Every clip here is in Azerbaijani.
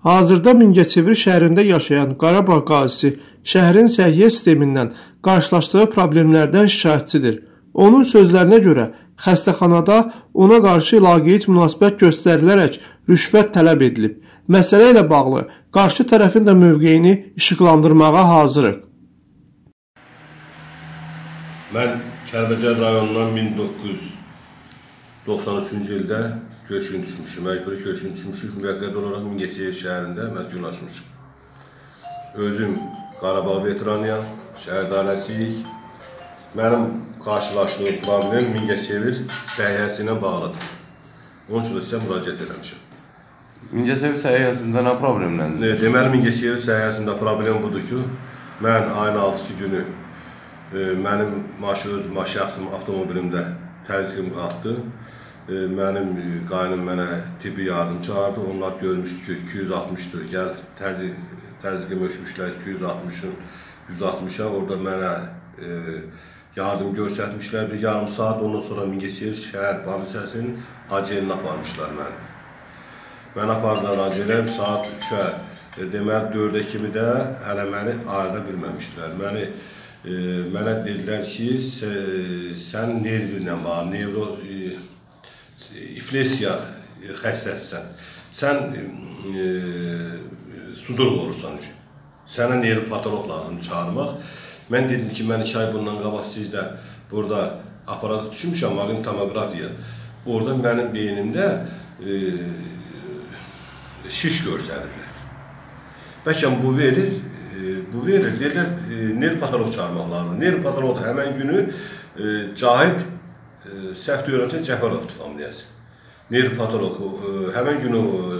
Hazırda Mingəçevir şəhərində yaşayan Qarabağ qazisi şəhərin səhiyyə sistemindən qarşılaşdığı problemlərdən şikayətçidir. Onun sözlərinə görə xəstəxanada ona qarşı laqeyd münasibət göstərilərək rüşvət tələb edilib. Məsələ ilə bağlı qarşı tərəfin də mövqeyini işıqlandırmağa hazırıq. Mən Kəlbəcər rayonundan 1993-cü ildə köçkün düşmüşüm, məcburi köçkün düşmüşük, müvəqqəti olaraq Mingəçevir şəhərində məskunlaşmışıq. Özüm Qarabağ veteranıyam, şəhərdanəsiyik. Mənim qarşılaşdığım problem Mingəçevir səhiyyəsi ilə bağlıdır. Onun üçün də sizə müraciət eləmişəm. Mingəçevir səhiyyəsində nə problemləndir? Deməli, Mingəçevir səhiyyəsində problem budur ki, mən ayın 6-sı günü e, mənim maşın, şəxsim avtomobilimdə təzyiqim qalxdı. Mənim e, qaynım mənə tibbi yardım çağırdı. Onlar görmüşdü ki, 260-dır. Gəl təzyiq təzyiqim ölçmüşlər 260-ın 160-a. Orada mənə e, yardım göstərmişlər. Bir yarım saat ondan sonra Mingəçevir şəhər polisiyasının acelini aparmışlar məni. Mən apardılar acelə saat 3-ə. E, deməli 4-ə kimi də hələ məni ayıda bilməmişdilər. Məni e, mənə dedilər ki, sən nervinlə bağlı, nevro e, iflesiya xəstəsisən. Sən e, sudur qorursan üçün. Sənə nevropatoloq lazımdır çağırmaq. Mən dedim ki, mən 2 ay bundan qabaq sizdə burada aparat düşmüşəm, maqnit tomoqrafiya. Orada mənim beynimdə e, şiş görsədirlər. Bəlkə bu verir, e, bu verir, deyirlər, e, nevropatoloq çağırmaq lazımdır. Nevropatoloq da həmən günü e, Cahid e, səhv öyrənsə Cəfərovdur familiyası. Nevropatoloq e, həmən günü e,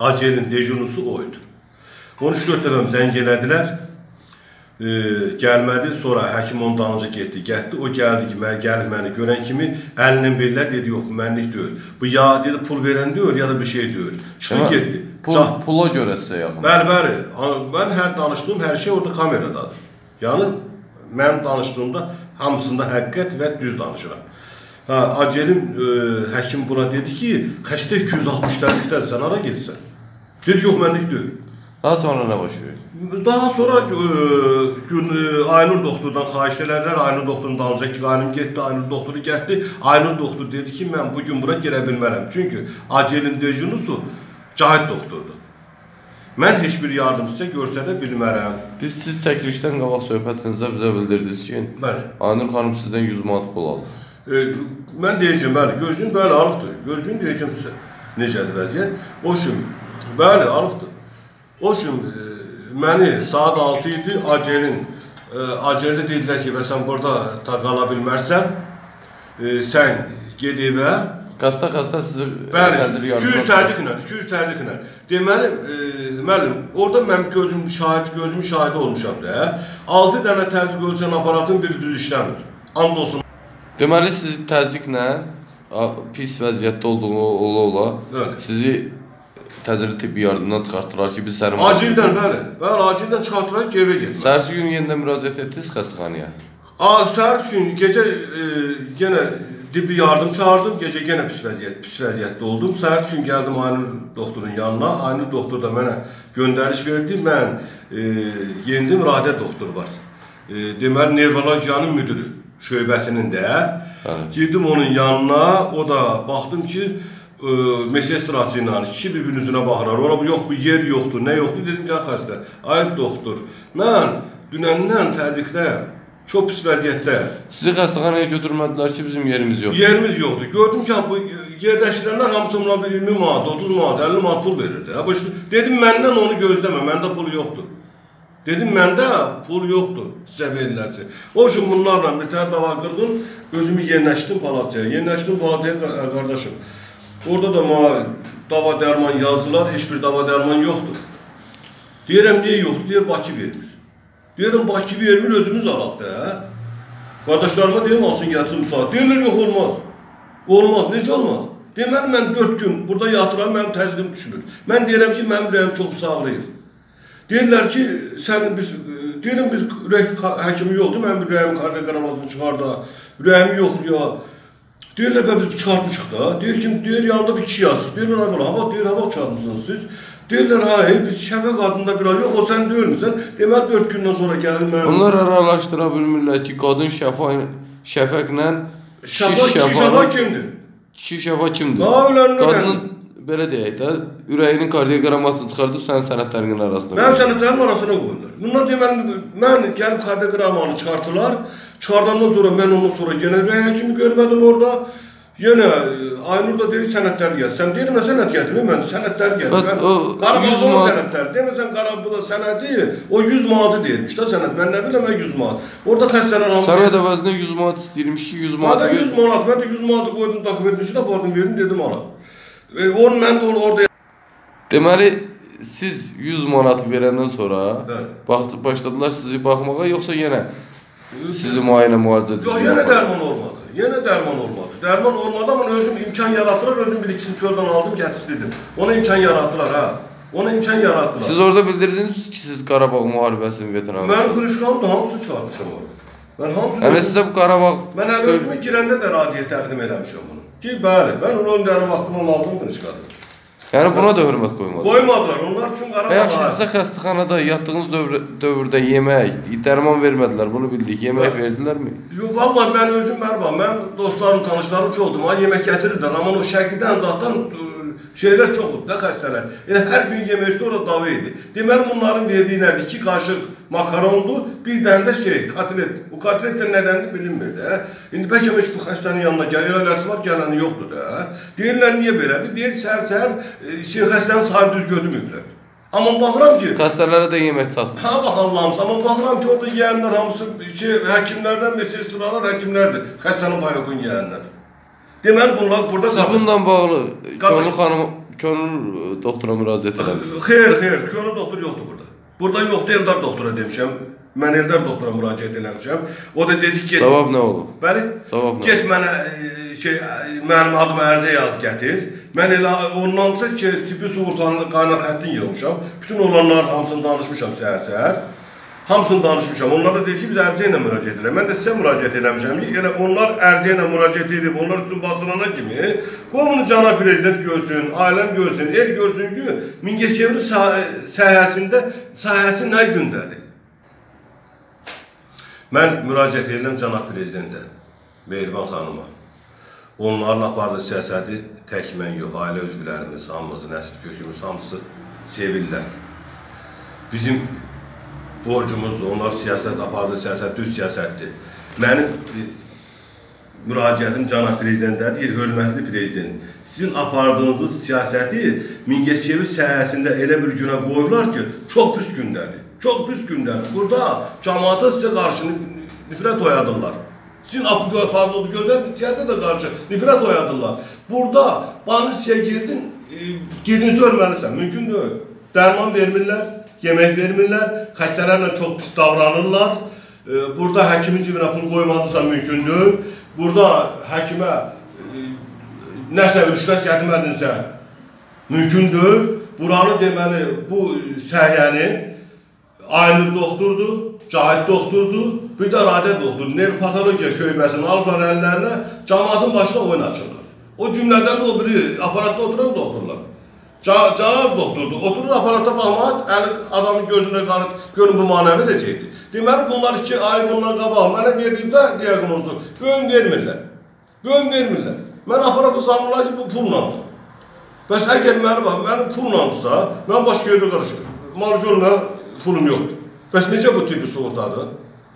acelin dejunusu oydu. 13-4 dəfə zəng elədilər. E, gəlmədi, sonra həkim onun dalınca getdi, getdi. O gəldi ki, mən gəlib məni görən kimi əlinin belə dedi, yox, mənlik deyil. Bu ya dedi pul verən deyil, ya da bir şey deyil. Çıxdı getdi. Pul, Cah pula görə sizə yaxın. Bəli, bəli. Mən hər danışdığım hər şey orada kameradadır. Yəni mən danışdığımda hamısında həqiqət və düz danışıram. Ha, Acelim e, həkim buna dedi ki, xəstə 260 dərslikdədir, sən hara gedirsən? Dedi, yox, mənlik deyil. Daha sonra nə baş verir? Daha sonra e, gün e, Aynur doktordan xahiş elədilər. Aynur doktorun dalınca qaynım getdi, Aynur doktoru getdi. Aynur doktor dedi ki, mən bu gün bura gələ bilmərəm. Çünki Acelin dejunusu Cahid doktordur. Mən heç bir yardım sizə göstərə bilmərəm. Biz siz çəkilişdən qabaq söhbətinizdə bizə bildirdiniz ki, Bəli. Aynur xanım sizdən 100 manat pul alır. E, mən deyəcəm, bəli, gözün bəli alıbdır. Gözün deyəcəm sizə necədir vəziyyət. O üçün bəli alıbdır. O üçün e, məni saat 6 idi Acelin e, Aceldə dedilər ki, və sən burada ta qala bilmərsən, e, sən get evə. Xəstə-xəstə sizi Bəli, təcili 200 yardım tərciklə, 200 tərciklə. Deməli, e, müəllim, orada mən gözüm şahid, gözüm şahidi olmuşam da. 6 dənə təzyiq ölçən aparatın biri düz işləmir. And olsun. Deməli siz təzyiqlə pis vəziyyətdə olduğu ola-ola Bəli. sizi təcili tibbi yardımdan çıxartdılar ki, biz sərin Acildən, bəli. Bəli, acildən çıxartdılar ki, evə getmə. Səhərsi gün yenidən müraciət etdiniz xəstəxanaya. A, səhər gün gecə e, yenə tibbi yardım çağırdım. Gecə yenə pis vəziyyət, pis vəziyyətdə oldum. Səhər gün gəldim Aynur doktorun yanına. Aynur doktor da mənə göndəriş verdi. Mən e, yendim radə doktor var. E, deməli nevrologiyanın müdürü şöbəsinin də. Bəli. Girdim onun yanına. O da baxdım ki e, mesestrası ilə iki bir-birinin üzünə baxırlar. Ora bu yox, bu yer yoxdur, nə yoxdur dedim ya xəstə. Ay doktor, mən dünəndən təzyiqdəyəm. Çox pis vəziyyətdəyəm. Sizi xəstəxanaya götürmədilər ki, bizim yerimiz yoxdur. Yerimiz yoxdur. Gördüm ki, bu yerləşdirənlər hamısı bir 20 manat, 30 manat, 50 manat pul verirdi. İşte- dedim məndən onu gözləmə, məndə pul yoxdur. Dedim məndə pul yoxdur sizə verilərsə. O üçün bunlarla bir tər dava qırdım, özümü yerləşdim palataya. Yerləşdim palataya qa- qardaşım. Orada da mənə dava dərman yazdılar, heç bir dava dərman yoxdur. Deyirəm niyə yoxdur? Deyir Bakı vermir. Deyirəm Bakı vermir, özümüz alaq da. hə? Qardaşlarıma deyim alsın gəlsin bu saat. Deyirlər yox olmaz. Olmaz, necə olmaz? Deməli mən 4 gün burada yatıram, mənim təzyiqim düşmür. Mən deyirəm ki, mənim ürəyim çox sağlayır. Deyirlər ki, sən biz deyirəm biz ürək həkimi yoxdur, mənim ürəyim kardioqramazını çıxar da, ürəyim yoxdur ya. Deyirlər bə biz çıxartmışıq da. Deyir ki, deyir yanında bir kişi yazır. Deyirlər ay bala, hava deyir hava çıxartmısınız siz. Deyirlər, ha, hey, biz Şəfəq adında bir ay, yox, o sən deyilmirsən. Demək 4 gündən sonra gəlir mənim. Onlar araşdıra bilmirlər ki, qadın şəfa şəfəqlə Şəfəq, kişi Şəfəq kimdir? kişi şəfa kimdir? Ha, ölən Qadının belə deyək də, ürəyinin kardioqrammasını çıxardıb sənin sənədlərinin arasına. Mənim qoyur. sənədlərim arasına qoyurlar. Bunlar deməli, mən gəlib kardioqrammanı çıxartdılar. Çıxardandan sonra mən ondan sonra yenə ürək həkimi görmədim orada. Yenə e, Aynur da deyir sənədlər gəl. Sən deyir mən sənəd gətirim, mən sənədlər gəl. Bəs Mən o Qarabağda 100 o manat- sənədlər. Deməsən Qarabağda sənədi o 100 manatı deyirmiş da sənəd. Mən nə biləm mən 100 manat. Orada xəstələr hamı Sənəd əvəzinə 100 manat istəyirmiş ki, 100 manat ver. 100 manat, mən də 100 manatı qoydum dokumentin içinə, apardım verdim dedim ala. E, onu mən də or- orada Deməli siz 100 manat verəndən sonra Bəli. bax başladılar sizi baxmağa yoxsa yenə sizi müayinə müalicə Yox, düzgün yenə dərman olmadı. Yenə dərman olmadı. Dərman olmadı amma özüm imkan yaratdılar, özüm bir ikisini çöldən aldım, gətirdim. Ona imkan yaratdılar ha. Ona imkan yaratdılar. Siz orada bildirdiniz ki, siz Qarabağ müharibəsinin Mən veteranısınız. qırışqanım da hamısını çıxartmışam orada. Mən hamısını... Yəni sizə bu Qarabağ Mən hələ özümü girəndə də radiyə təqdim eləmişəm bunu. Ki, bəli, mən onun dərin vaxtını onu aldım qırışqadım. Yəni buna da hörmət qoymadı. Qoymadılar, onlar üçün Qarabağ... Yaxşı sizə xəstəxanada yatdığınız dövr dövrdə yemək, dərman vermədilər, bunu bildik. Yemək verdilərmi? Yox, vallahi mən özüm mərbə, mən dostlarım, tanışlarım çoxdur. Mənə yemək gətirirdilər, amma o şəkildən zatdan ə, şeylər çoxdur da xəstələr. Elə hər gün yemək üstə orada dava idi. Deməli bunların verdiyi nədir? 2 qaşıq makarondur, bir dənə də şey, kotlet. O kotlet də nədəndir bilinmir də. İndi bəlkə heç bu xəstənin yanına gəlir, eləsi var, gələni yoxdur da. Deyirlər niyə belədir? Deyir səhər-səhər ə, şey xəstənin sahibi düz götürmürlər. Amma baxıram ki, Xəstələrə də yemək çatmır. Ha bax Allahım, amma baxıram ki, orada yeyənlər hamısı şey, həkimlərdən, medsestralar həkimlərdir. Xəstənin payokun yeyənlər. Deməli bunlar burada Siz bundan bağlı Könül xanım, Könül e, doktora müraciət eləmisiniz. Xeyr, xeyr, könül doktor yoxdur burada. Burada yoxdur, Eldar doktora demişəm. Mən Eldar doktora müraciət eləmişəm. O da dedi ki, get. Cavab nə olub? Bəli. Cavab nə? Get mənə e, şey e, mənim adımı ərizə yaz gətir. Mən elə ondansa ki, tibbi sığortanın qaynar xəttin yığmışam. Bütün olanlar hamısını danışmışam səhər-səhər. Hamısını danışmışam. Onlar da dedi ki, biz ərizə ilə müraciət edelim. Mən də sizə müraciət eləmişəm. Yəni onlar ərizə ilə müraciət edib, onlar üçün basılana kimi qoy bunu cənab prezident görsün, ailəm görsün, el görsün ki, Mingəçevri sah- sahəsində sahəsi nə gündədir. Mən müraciət edirəm cənab prezidentə, Mehriban xanıma. Onların apardığı siyasəti tək mən yox, ailə üzvlərimiz, hamımız, nəsil kökümüz hamısı sevirlər. Bizim borcumuzdur, onlar siyasət apardığı siyasət düz siyasətdir. Mənim e, müraciətim cənab prezidentədir, hörmətli prezident. Sizin apardığınız siyasəti Mingəçevir sahəsində elə bir günə qoyurlar ki, çox pis gündədir. Çox pis gündədir. Burada cəmaata sizə qarşı nifrət oyadırlar. Sizin apardığınız gözəl siyasətə qarşı nifrət oyadırlar. Burada Banisiyaya girdin, e, girdiniz ölməlisən. Mümkün deyil. Dərman vermirlər, yemək vermirlər, xəstələrlə çox pis davranırlar. Burada həkimin cibinə pul qoymadısa mümkündür. Burada həkimə e, nəsə rüşvət gətirmədinsə mümkündür. Buranı deməli bu səhiyyəni Aynur doktordur, Cahid doktordur, bir də radə doktor, nevropatologiya şöbəsini alıblar əllərinə, cəmaatın başına oyun açırlar. O cümlədən də o biri aparatda oturan doktorlar. Ca- Cavab doktordur. Oturur aparata baxmağa, əli adamın gözünə qarşı görün bu manəvi edəcəkdir. Deməli bunlar iki ay bundan qabaq mənə verdikdə diaqnozu böyüm vermirlər. Böyüm vermirlər. Mən aparata sanırlar ki bu pullandır. Bəs əgər mənim mənim pullandısa, mən başqa yerdə qarışıram. Marjorla pulum yoxdur. Bəs necə bu tibbi sığortadır?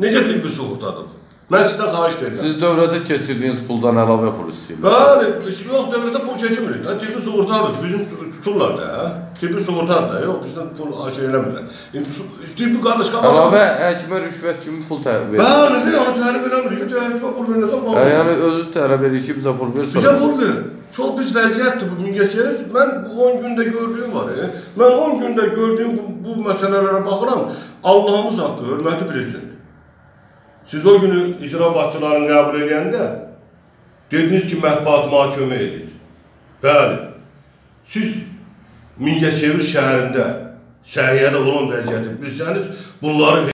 Necə tibbi sığortadır bu? Mən sizdən xahiş edirəm. Siz dövlətə keçirdiyiniz puldan əlavə pul istəyirsiniz. Bəli, yox dövlətdə pul keçmirik. Da tibbi sığortadır. Bizim tuturlar da. hə? Tibbi sığortadır da. Yox bizdən pul şey eləmirlər. İndi tibbi qardaş qabaq. Əlavə həkimə rüşvət kimi pul tə- verir. Bəli, necə yəni tərif eləmirik. Yox, tərifə pul verməsən Hə, bağlı. Yəni özü tələb edir ki, bizə pul ver Bizə pul ver. Çox pis vəziyyətdir bu Mingəçevir. Mən bu 10 gündə gördüyüm var. E. Mən 10 gündə gördüyüm bu, bu məsələlərə baxıram. Allahımız haqqı, hörmətli prezident. Siz o günü icra başçılarını qəbul edəndə dediniz ki, mətbuat kömək edir. Bəli. Siz Mingəçevir şəhərində səhiyyədə olan vəziyyəti bilsəniz, bunları